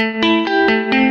Música